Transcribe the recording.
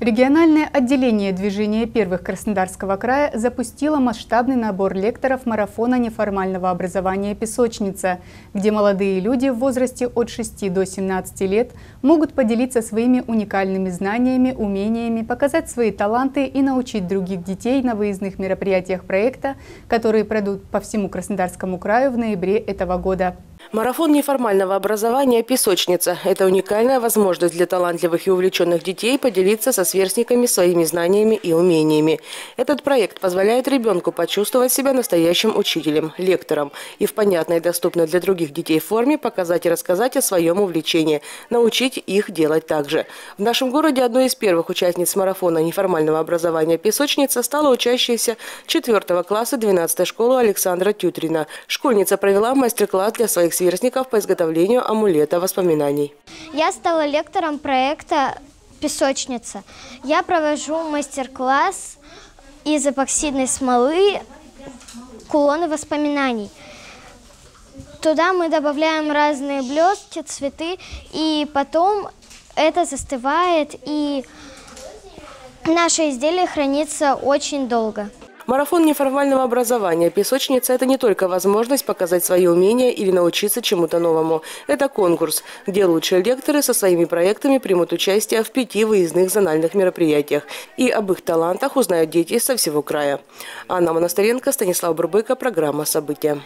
Региональное отделение движения первых Краснодарского края запустило масштабный набор лекторов марафона неформального образования «Песочница», где молодые люди в возрасте от 6 до 17 лет могут поделиться своими уникальными знаниями, умениями, показать свои таланты и научить других детей на выездных мероприятиях проекта, которые пройдут по всему Краснодарскому краю в ноябре этого года. Марафон неформального образования «Песочница» – это уникальная возможность для талантливых и увлеченных детей поделиться со сверстниками своими знаниями и умениями. Этот проект позволяет ребенку почувствовать себя настоящим учителем, лектором и в понятной и доступной для других детей форме показать и рассказать о своем увлечении, научить их делать так же. В нашем городе одной из первых участниц марафона неформального образования «Песочница» стала учащаяся 4 класса 12 школы Александра Тютрина. Школьница провела мастер-класс для своих сверстников по изготовлению амулета воспоминаний. Я стала лектором проекта «Песочница». Я провожу мастер-класс из эпоксидной смолы «Кулоны воспоминаний». Туда мы добавляем разные блестки, цветы, и потом это застывает, и наше изделие хранится очень долго. Марафон неформального образования «Песочница» – это не только возможность показать свои умения или научиться чему-то новому. Это конкурс, где лучшие лекторы со своими проектами примут участие в пяти выездных зональных мероприятиях. И об их талантах узнают дети со всего края. Анна Монастыренко, Станислав Бурбыко, программа «События».